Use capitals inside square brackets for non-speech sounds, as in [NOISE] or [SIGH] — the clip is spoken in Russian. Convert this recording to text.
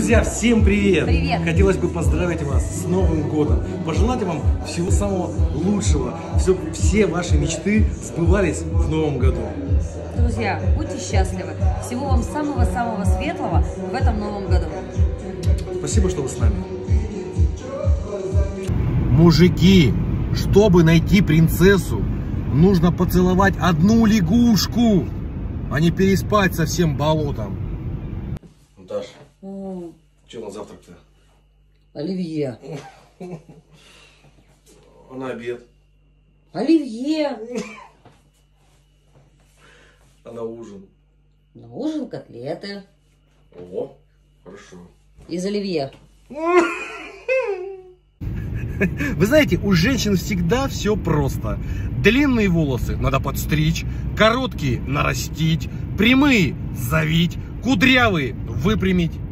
Друзья, всем привет! Привет! Хотелось бы поздравить вас с Новым годом, пожелать вам всего самого лучшего, чтобы все ваши мечты сбывались в Новом году. Друзья, будьте счастливы. Всего вам самого-самого светлого в этом новом году. Спасибо, что вы с нами. Мужики, чтобы найти принцессу, нужно поцеловать одну лягушку, а не переспать со всем болотом. Наташ, что на завтрак-то? Оливье. А [LAUGHS] на обед? Оливье. [LAUGHS] А на ужин? На ужин котлеты. О, хорошо. Из оливье. [LAUGHS] Вы знаете, у женщин всегда все просто. Длинные волосы надо подстричь, короткие нарастить, прямые завить, кудрявые выпрямить.